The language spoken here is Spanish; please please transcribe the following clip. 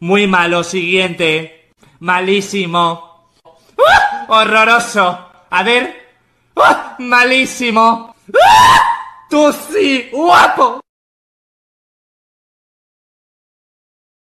Muy malo, siguiente. Malísimo. ¡Ah! Horroroso. A ver. ¡Ah! Malísimo. ¡Ah! Tú sí, guapo.